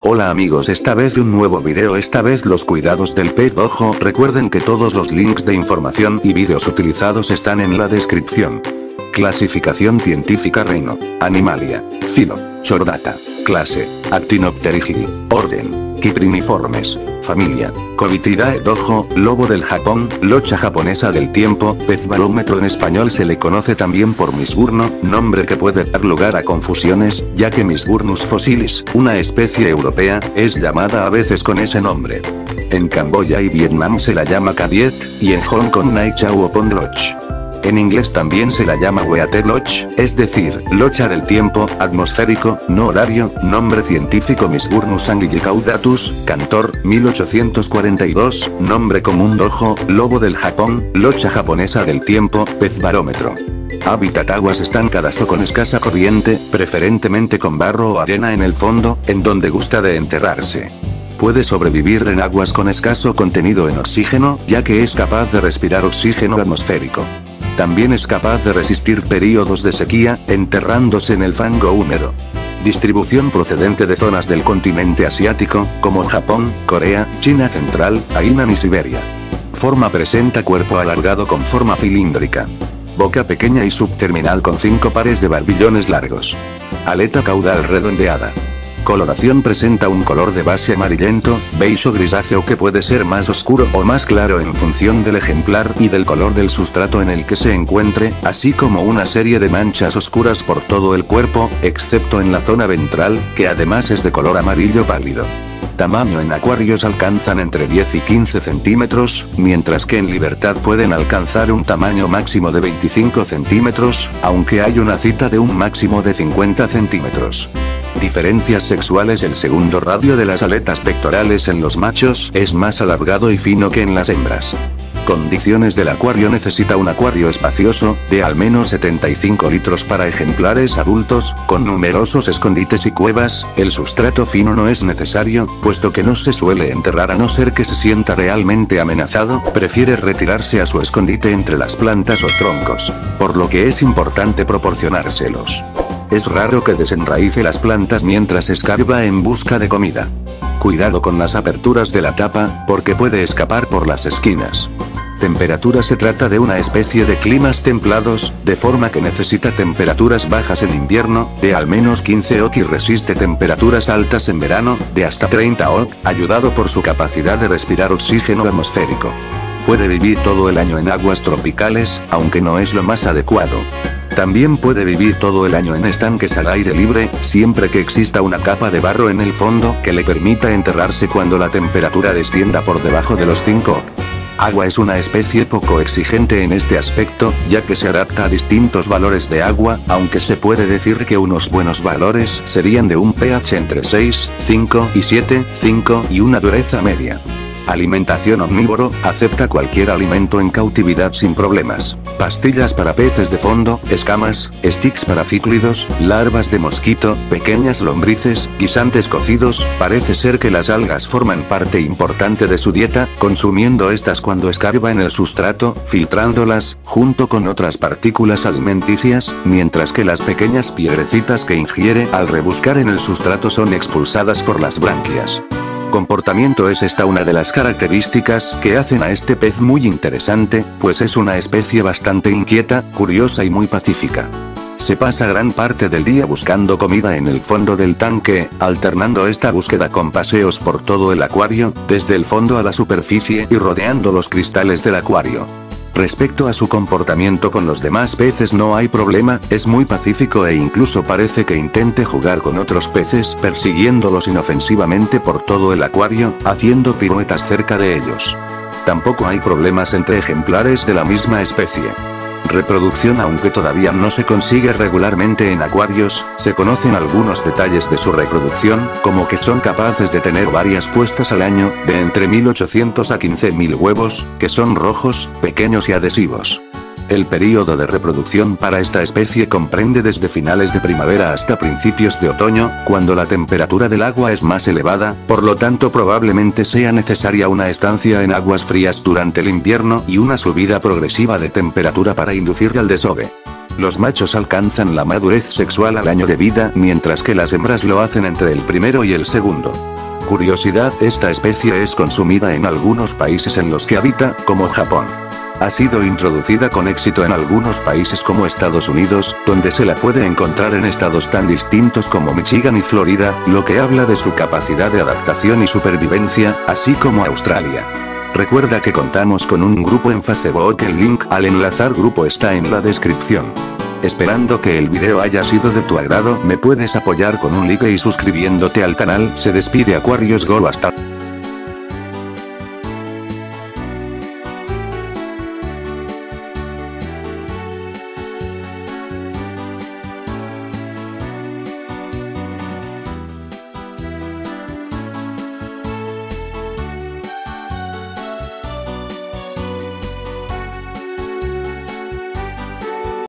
Hola amigos esta vez un nuevo video esta vez los cuidados del pez ojo recuerden que todos los links de información y vídeos utilizados están en la descripción. Clasificación científica Reino, Animalia, Filo, Chordata, Clase, Actinopterygii, Orden, Kipriniformes, Familia, Covitidae dojo, lobo del Japón, locha japonesa del tiempo, pez barómetro en español se le conoce también por misburno, nombre que puede dar lugar a confusiones, ya que Misburnus fossilis, una especie europea, es llamada a veces con ese nombre. En Camboya y Vietnam se la llama Cadiet, y en Hong Kong Nai Chau Pon Loch. En inglés también se la llama Weather Loch, es decir, locha del tiempo, atmosférico, no horario, nombre científico Misburnus anglicaudatus, cantor, 1842, nombre común dojo, lobo del Japón, locha japonesa del tiempo, pez barómetro. Hábitat aguas estancadas o con escasa corriente, preferentemente con barro o arena en el fondo, en donde gusta de enterrarse. Puede sobrevivir en aguas con escaso contenido en oxígeno, ya que es capaz de respirar oxígeno atmosférico. También es capaz de resistir períodos de sequía, enterrándose en el fango húmedo. Distribución procedente de zonas del continente asiático, como Japón, Corea, China Central, Hainan y Siberia. Forma presenta cuerpo alargado con forma cilíndrica. Boca pequeña y subterminal con cinco pares de barbillones largos. Aleta caudal redondeada. Coloración presenta un color de base amarillento, beige o grisáceo que puede ser más oscuro o más claro en función del ejemplar y del color del sustrato en el que se encuentre, así como una serie de manchas oscuras por todo el cuerpo, excepto en la zona ventral, que además es de color amarillo pálido. Tamaño en acuarios alcanzan entre 10 y 15 centímetros, mientras que en libertad pueden alcanzar un tamaño máximo de 25 centímetros, aunque hay una cita de un máximo de 50 centímetros. Diferencias sexuales El segundo radio de las aletas pectorales en los machos es más alargado y fino que en las hembras. Condiciones del acuario Necesita un acuario espacioso, de al menos 75 litros para ejemplares adultos, con numerosos escondites y cuevas, el sustrato fino no es necesario, puesto que no se suele enterrar a no ser que se sienta realmente amenazado, prefiere retirarse a su escondite entre las plantas o troncos, por lo que es importante proporcionárselos. Es raro que desenraíce las plantas mientras escarba en busca de comida. Cuidado con las aperturas de la tapa, porque puede escapar por las esquinas. Temperatura Se trata de una especie de climas templados, de forma que necesita temperaturas bajas en invierno, de al menos 15 OK y resiste temperaturas altas en verano, de hasta 30 OK, ayudado por su capacidad de respirar oxígeno atmosférico. Puede vivir todo el año en aguas tropicales, aunque no es lo más adecuado. También puede vivir todo el año en estanques al aire libre, siempre que exista una capa de barro en el fondo que le permita enterrarse cuando la temperatura descienda por debajo de los 5. Agua es una especie poco exigente en este aspecto, ya que se adapta a distintos valores de agua, aunque se puede decir que unos buenos valores serían de un pH entre 6, 5 y 7, 5 y una dureza media. Alimentación omnívoro, acepta cualquier alimento en cautividad sin problemas. Pastillas para peces de fondo, escamas, sticks para cíclidos, larvas de mosquito, pequeñas lombrices, guisantes cocidos, parece ser que las algas forman parte importante de su dieta, consumiendo estas cuando escarba en el sustrato, filtrándolas, junto con otras partículas alimenticias, mientras que las pequeñas piedrecitas que ingiere al rebuscar en el sustrato son expulsadas por las branquias comportamiento es esta una de las características que hacen a este pez muy interesante, pues es una especie bastante inquieta, curiosa y muy pacífica. Se pasa gran parte del día buscando comida en el fondo del tanque, alternando esta búsqueda con paseos por todo el acuario, desde el fondo a la superficie y rodeando los cristales del acuario. Respecto a su comportamiento con los demás peces no hay problema, es muy pacífico e incluso parece que intente jugar con otros peces persiguiéndolos inofensivamente por todo el acuario, haciendo piruetas cerca de ellos. Tampoco hay problemas entre ejemplares de la misma especie. Reproducción Aunque todavía no se consigue regularmente en acuarios, se conocen algunos detalles de su reproducción, como que son capaces de tener varias puestas al año, de entre 1800 a 15.000 huevos, que son rojos, pequeños y adhesivos. El período de reproducción para esta especie comprende desde finales de primavera hasta principios de otoño, cuando la temperatura del agua es más elevada, por lo tanto probablemente sea necesaria una estancia en aguas frías durante el invierno y una subida progresiva de temperatura para inducir al desove. Los machos alcanzan la madurez sexual al año de vida, mientras que las hembras lo hacen entre el primero y el segundo. Curiosidad, esta especie es consumida en algunos países en los que habita, como Japón. Ha sido introducida con éxito en algunos países como Estados Unidos, donde se la puede encontrar en estados tan distintos como Michigan y Florida, lo que habla de su capacidad de adaptación y supervivencia, así como Australia. Recuerda que contamos con un grupo en Facebook, el link al enlazar grupo está en la descripción. Esperando que el video haya sido de tu agrado, me puedes apoyar con un like y suscribiéndote al canal. Se despide Aquarius Golo hasta